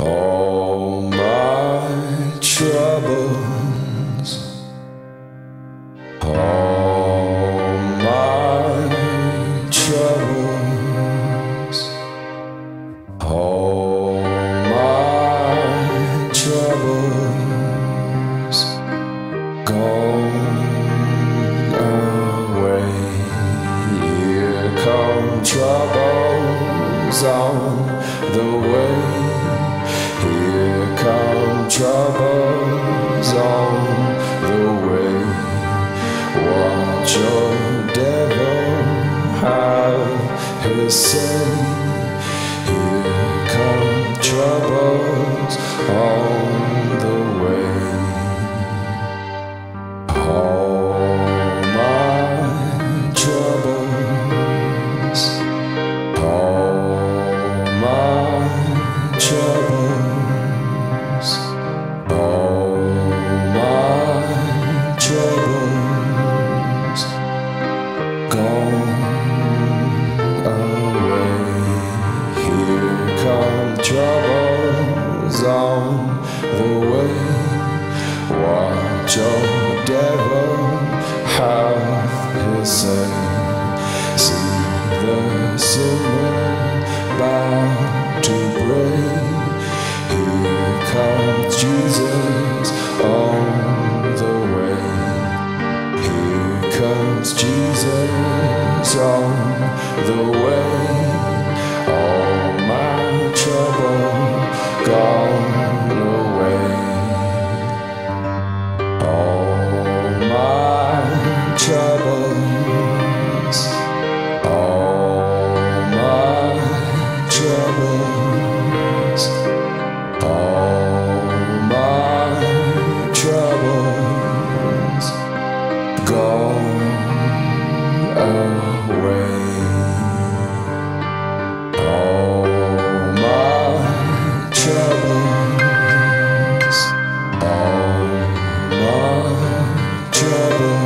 All my troubles, all my troubles, all my troubles gone away. Here come troubles on the way. Your devil have his say. Gone away. Here comes troubles on the way. Watch your devil have his say. See the sinner bound to break. Here comes Jesus on the way. Here comes Jesus on the way. troubles, all my troubles.